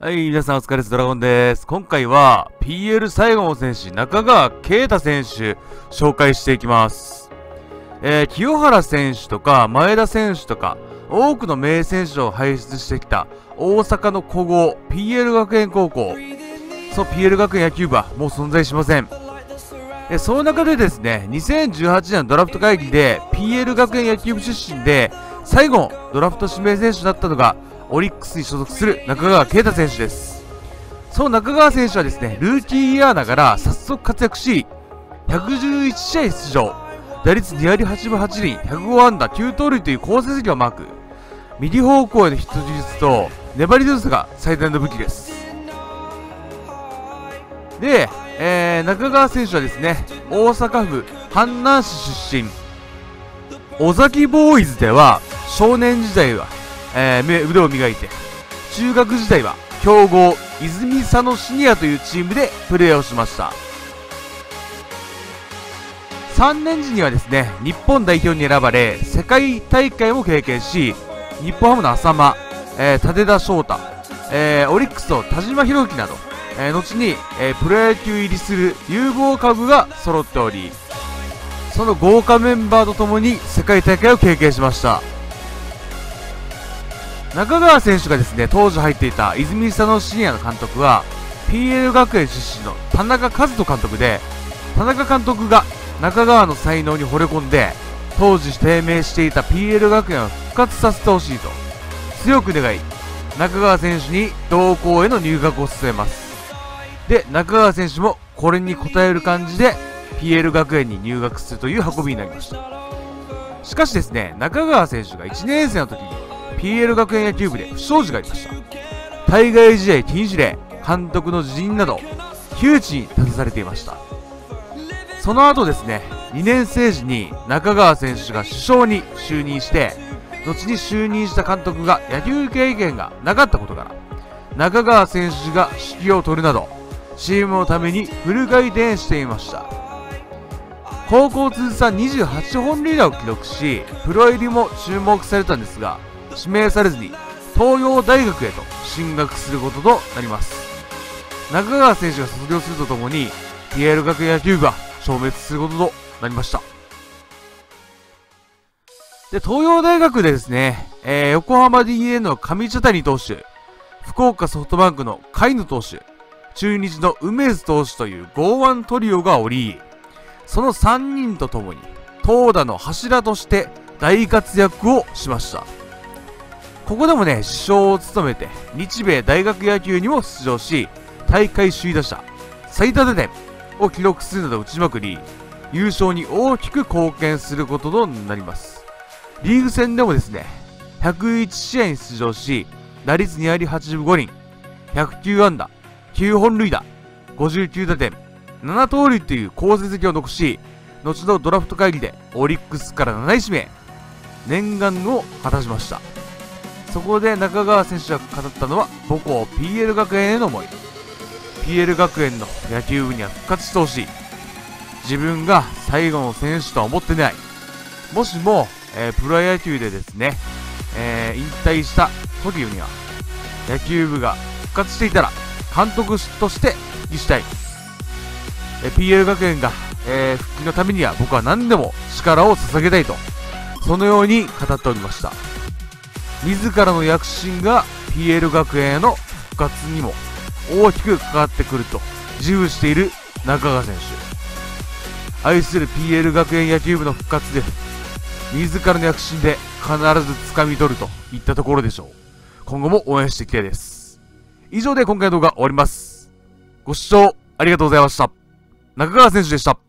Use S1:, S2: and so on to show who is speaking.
S1: はい、皆さんお疲れです。ドラゴンです。今回は PL 最後の選手、中川圭太選手、紹介していきます。えー、清原選手とか前田選手とか、多くの名選手を輩出してきた大阪の古豪 PL 学園高校。そう、PL 学園野球部はもう存在しません。えその中でですね、2018年のドラフト会議で PL 学園野球部出身で、最後ドラフト指名選手だったのが、オリックスに所属する中川圭太選手です。その中川選手はですね、ルーキーイヤーながら早速活躍し、111試合出場、打率2割8分8厘、105安打、9盗塁という好成績をマーク。右方向へのヒット技術と粘り強さが最大の武器です。で、えー、中川選手はですね、大阪府阪南市出身。尾崎ボーイズでは、少年時代はえー、腕を磨いて、中学時代は強豪泉佐野シニアというチームでプレーをしました。3年時にはですね、日本代表に選ばれ、世界大会も経験し、日本ハムの浅間、えー、立田翔太、えー、オリックスの田島宏樹など、えー、後に、えプロ野球入りする有望株が揃っており、その豪華メンバーとともに世界大会を経験しました。中川選手がですね、当時入っていた泉佐野シニアの監督は、PL 学園出身の田中和人監督で、田中監督が中川の才能に惚れ込んで、当時低迷していた PL 学園を復活させてほしいと、強く願い、中川選手に同校への入学を進めます。で、中川選手もこれに応える感じで、PL 学園に入学するという運びになりました。しかしですね、中川選手が1年生の時に PL 学園野球部で不祥事がありました。対外試合禁止令、監督の辞任など、窮地に立たされていました。その後ですね、2年生時に中川選手が首相に就任して、後に就任した監督が野球経験がなかったことから、中川選手が指揮を執るなど、チームのためにフル回転していました。高校通算28本塁打を記録し、プロ入りも注目されたんですが、指名されずに東洋大学へと進学することとなります中川選手が卒業するとともに PL 学園野球部は消滅することとなりましたで、東洋大学でですね、えー、横浜 DeNA の上茶谷投手、福岡ソフトバンクの海野投手、中日の梅津投手という剛腕トリオがおり、その3人と共に投打の柱として大活躍をしました。ここでもね、首相を務めて、日米大学野球にも出場し、大会首位打者、最多打点を記録するなど打ちまくり、優勝に大きく貢献することとなります。リーグ戦でもですね、101試合に出場し、打率2割85厘、109安打、9本塁打、59打点、7盗塁という好成績を残し、後のドラフト会議でオリックスから7位指名、念願を果たしました。そこで中川選手が語ったのは母校 PL 学園への思い。PL 学園の野球部には復活してほしい。自分が最後の選手とは思ってない。もしも、えー、プロ野球でですね、えー、引退した時には野球部が復活していたら監督として復帰したい、えー、PL 学園が、え、復帰のためには僕は何でも力を捧げたいとそのように語っておりました。自らの躍進が PL 学園への復活にも大きく関わってくると自負している中川選手。愛する PL 学園野球部の復活です自らの躍進で必ず掴み取るといったところでしょう。今後も応援していきたいです。以上で今回の動画終わります。ご視聴ありがとうございました。中川選手でした。